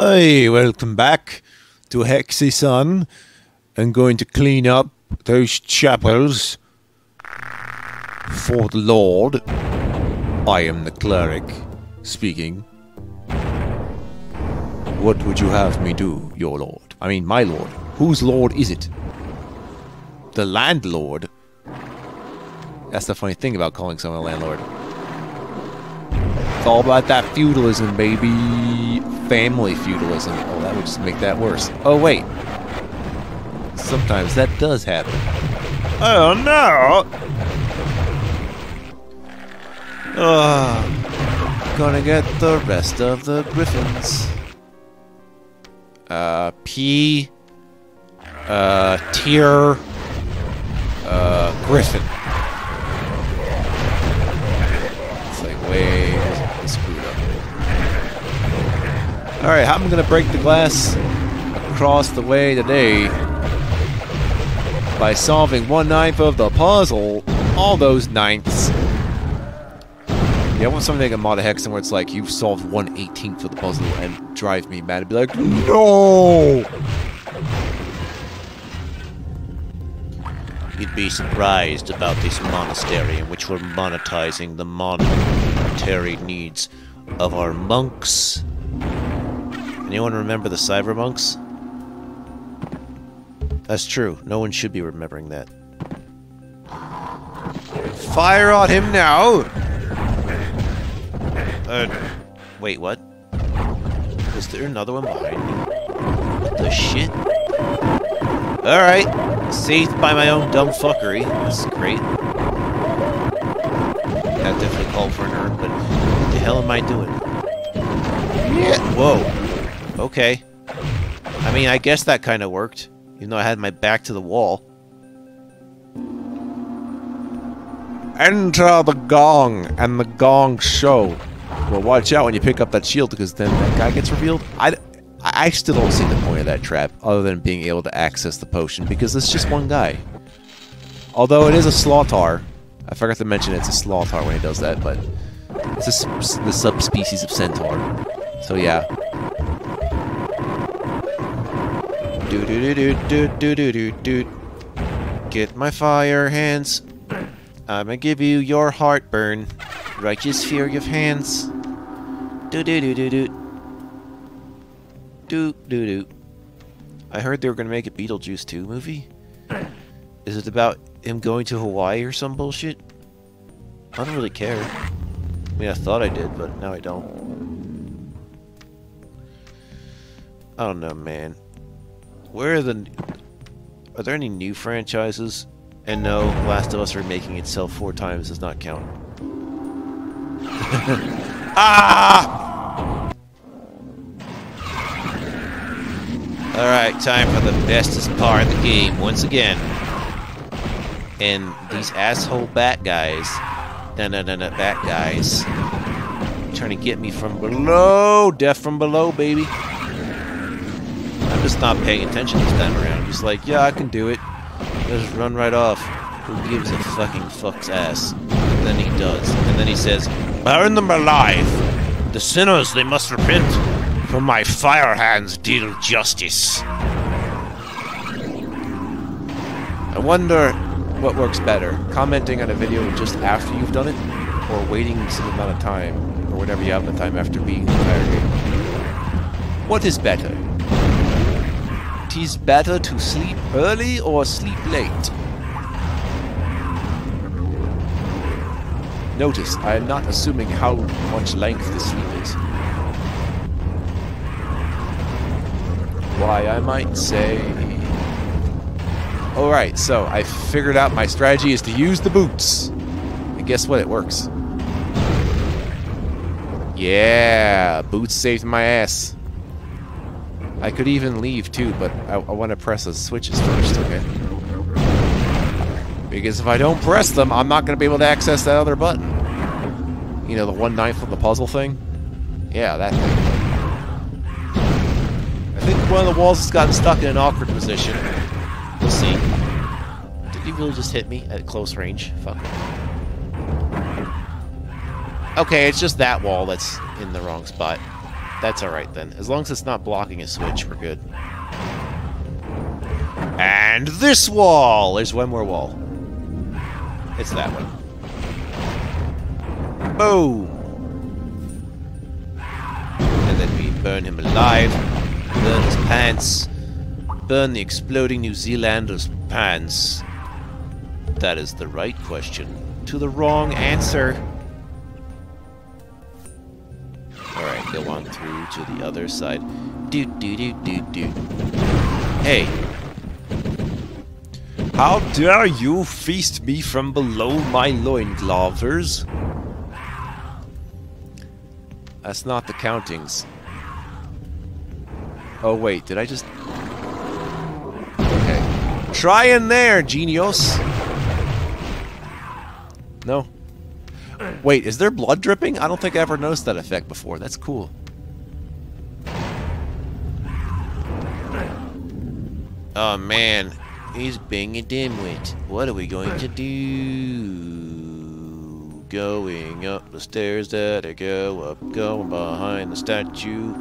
Hey, welcome back to Hexison. I'm going to clean up those chapels for the Lord. I am the cleric speaking. What would you have me do, your lord? I mean, my lord. Whose lord is it? The landlord? That's the funny thing about calling someone a landlord. All about that feudalism, baby. Family feudalism. Oh, that would just make that worse. Oh, wait. Sometimes that does happen. Oh, no! Oh, gonna get the rest of the griffins. Uh, P. Uh, tier. Uh, griffin. It's like way Alright, I'm gonna break the glass across the way today by solving one ninth of the puzzle. All those ninths. Yeah, I want something like a mod Hexen where it's like you've solved one eighteenth of the puzzle and drive me mad and be like, no! You'd be surprised about this monastery in which we're monetizing the monetary needs of our monks. Anyone remember the cyber monks? That's true. No one should be remembering that. Fire on him now! Uh, wait, what? Was there another one behind me? What the shit? Alright, saved by my own dumb fuckery. That's great. That definitely called for an urn, but what the hell am I doing? Yeah. Whoa. Okay. I mean, I guess that kind of worked, even though I had my back to the wall. Enter the gong and the gong show. Well, watch out when you pick up that shield because then that guy gets revealed. I, I still don't see the point of that trap other than being able to access the potion because it's just one guy. Although it is a Slaughtaur. I forgot to mention it's a Slaughtaur when he does that, but it's a, the subspecies of Centaur. So yeah. Do do do do do do do do. Get my fire hands. I'ma give you your heartburn. Righteous fury of hands. Do do do do do. Do do do. I heard they were gonna make a Beetlejuice 2 movie. Is it about him going to Hawaii or some bullshit? I don't really care. I mean, I thought I did, but now I don't. I don't know, man. Where are the... Are there any new franchises? And no, Last of Us remaking itself four times does not count. ah! Alright, time for the bestest part of the game once again. And these asshole bat guys, no, no, no, no, bat guys, trying to get me from below, death from below, baby. Just not paying attention this time around. He's like, yeah, I can do it. Just run right off. Who gives a fucking fuck's ass? And then he does. And then he says, Burn them alive! The sinners, they must repent. for my fire hands deal justice. I wonder what works better. Commenting on a video just after you've done it, or waiting some amount of time, or whatever you have the time after being the game. What is better? Tis better to sleep early or sleep late. Notice, I am not assuming how much length the sleep is. Why, I might say... Alright, so I figured out my strategy is to use the boots. And guess what? It works. Yeah, boots saved my ass. I could even leave too, but I, I want to press the switches first, okay? Because if I don't press them, I'm not going to be able to access that other button. You know, the one ninth of the puzzle thing? Yeah, that thing. I think one of the walls has gotten stuck in an awkward position. We'll see. Did he really just hit me at close range? Fuck. Okay, it's just that wall that's in the wrong spot. That's alright then. As long as it's not blocking a switch, we're good. And this wall! There's one more wall. It's that one. Boom! And then we burn him alive, burn his pants, burn the exploding New Zealander's pants. That is the right question. To the wrong answer. Go on through to the other side. Do do do do do. Hey, how dare you feast me from below my loinclovers? That's not the countings. Oh wait, did I just... Okay. Try in there, genius! No? Wait, is there blood dripping? I don't think I ever noticed that effect before. That's cool. Oh man, He's being a dimwit. What are we going to do? Going up the stairs that I go up, going behind the statue.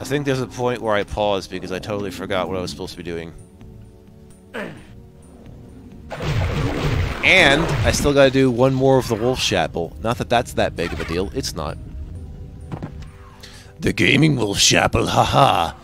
I think there's a point where I paused because I totally forgot what I was supposed to be doing. And I still gotta do one more of the Wolf Chapel. Not that that's that big of a deal. It's not. The Gaming Wolf Chapel, haha.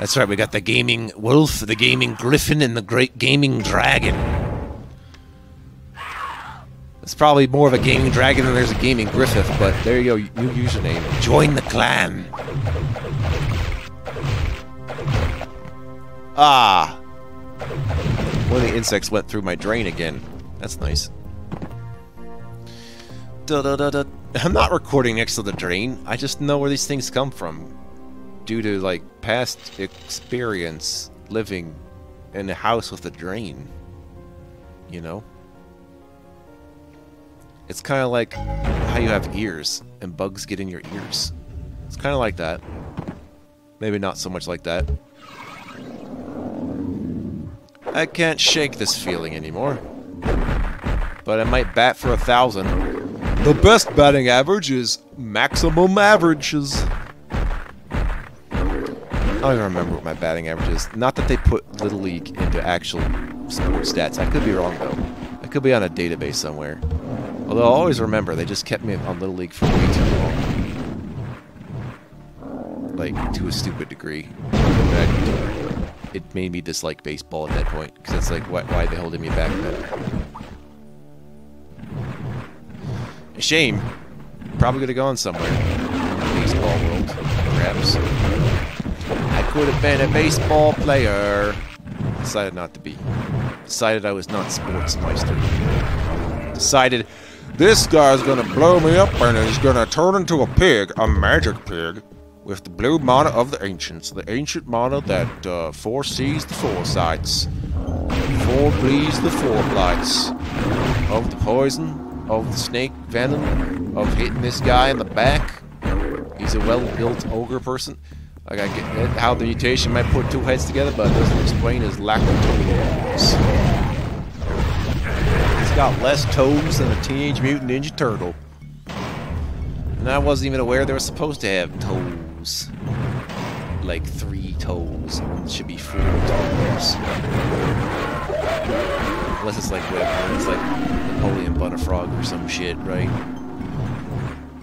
That's right, we got the gaming wolf, the gaming griffin, and the great gaming dragon. It's probably more of a gaming dragon than there's a gaming griffith, but there you go, new username. Join the clan. Ah. One of the insects went through my drain again. That's nice. Da -da -da I'm not recording next to the drain. I just know where these things come from due to like past experience living in a house with a drain. You know? It's kind of like how you have ears and bugs get in your ears. It's kind of like that. Maybe not so much like that. I can't shake this feeling anymore. But I might bat for a thousand. The best batting average is maximum averages. I don't even remember what my batting average is. Not that they put Little League into actual sports stats. I could be wrong, though. I could be on a database somewhere. Although I'll always remember, they just kept me on Little League for way too long. Like, to a stupid degree. It made me dislike baseball at that point. Because it's like, why, why are they holding me back then? Shame. Probably could have gone somewhere. Baseball world, perhaps I could have been a baseball player. Decided not to be. Decided I was not Sportsmeister. Decided this guy's gonna blow me up and he's gonna turn into a pig, a magic pig, with the blue mana of the ancients. The ancient mana that uh, foresees the foresights, forebleeds the foreblights of the poison, of the snake venom, of hitting this guy in the back. He's a well-built ogre person. Like I get how the mutation might put two heads together, but it doesn't explain his lack of toes. He's got less toes than a Teenage Mutant Ninja Turtle. And I wasn't even aware they were supposed to have toes. Like three toes. It should be four toes. Unless it's like it's like Napoleon Butterfrog or some shit, right?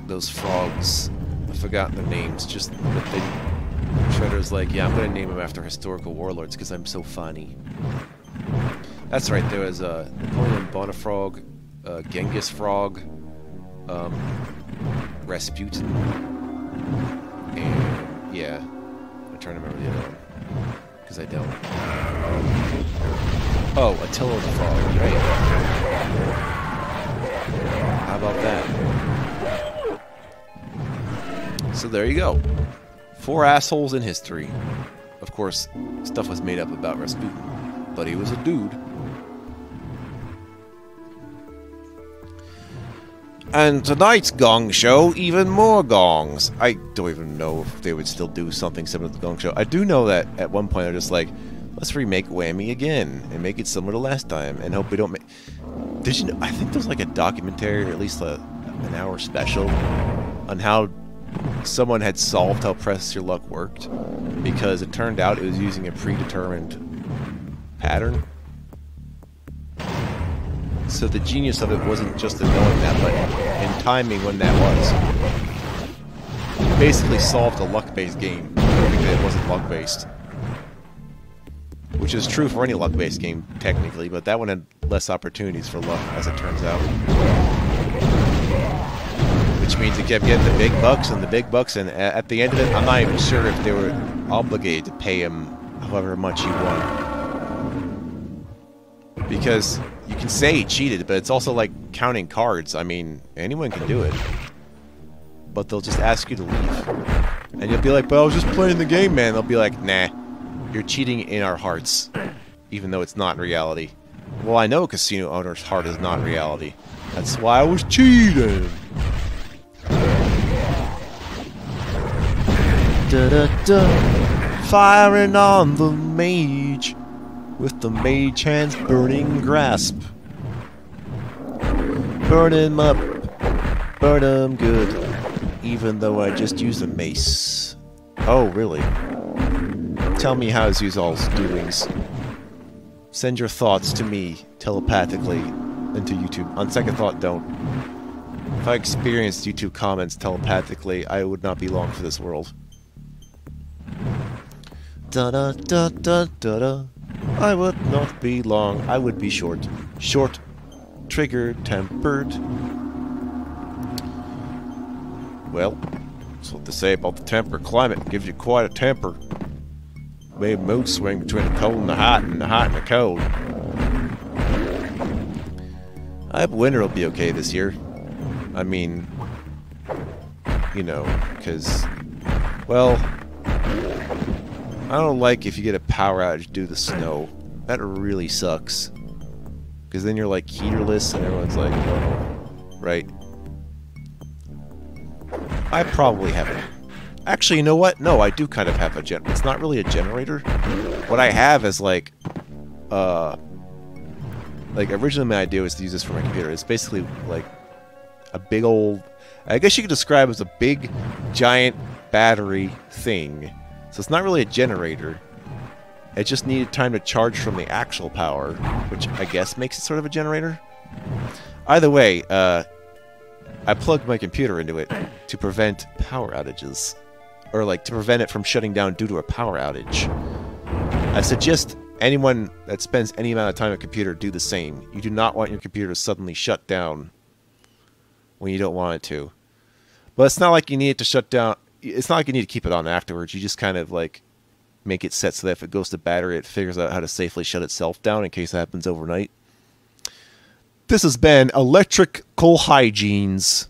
Those frogs. I've forgotten their names, just that they Shredder's like, yeah, I'm gonna name him after historical warlords because I'm so funny. That's right, there was uh, Napoleon Bonafrog, uh, Genghis Frog, um, Rasputin, yeah, I'm trying to remember the other one because I don't. Oh, Attila the Frog, right? How about that? So there you go. Four assholes in history. Of course, stuff was made up about Rasputin, but he was a dude. And tonight's Gong Show, even more gongs. I don't even know if they would still do something similar to the Gong Show. I do know that at one point they're just like, let's remake Whammy again and make it similar to last time and hope we don't make. Did you know? I think there's like a documentary or at least a, an hour special on how someone had solved how press your luck worked because it turned out it was using a predetermined pattern. So the genius of it wasn't just in knowing that, but in timing when that was. Basically solved a luck-based game, proving that it wasn't luck-based. Which is true for any luck-based game, technically, but that one had less opportunities for luck, as it turns out. Which means it kept getting the big bucks and the big bucks, and at the end of it, I'm not even sure if they were obligated to pay him however much he won. Because you can say he cheated, but it's also like counting cards. I mean, anyone can do it. But they'll just ask you to leave. And you'll be like, but I was just playing the game, man. They'll be like, nah, you're cheating in our hearts. Even though it's not reality. Well, I know a casino owner's heart is not reality. That's why I was cheating. Da da da. Firing on the mage with the mage hand's burning grasp. Burn him up, burn him good, even though I just used a mace. Oh, really? Tell me how's all's doings. Send your thoughts to me telepathically into YouTube. On second thought, don't. If I experienced YouTube comments telepathically, I would not be long for this world. Da da da da da da. I would not be long. I would be short. Short, trigger tempered. Well, that's what they say about the temper climate. Gives you quite a temper. Maybe mood swing between the cold and the hot, and the hot and the cold. I hope winter will be okay this year. I mean, you know, because, well, I don't like if you get a power outage due to the snow. That really sucks. Because then you're like heaterless and everyone's like, oh, right? I probably have it. Actually, you know what? No, I do kind of have a gen. It's not really a generator. What I have is like, uh, like originally my idea was to use this for my computer. It's basically like a big old, I guess you could describe it as a big, giant battery thing so it's not really a generator. It just needed time to charge from the actual power, which I guess makes it sort of a generator. Either way, uh, I plugged my computer into it to prevent power outages. Or, like, to prevent it from shutting down due to a power outage. I suggest anyone that spends any amount of time on a computer do the same. You do not want your computer to suddenly shut down when you don't want it to. But it's not like you need it to shut down it's not like you need to keep it on afterwards. You just kind of like make it set so that if it goes to battery, it figures out how to safely shut itself down in case it happens overnight. This has been Electrical Hygienes.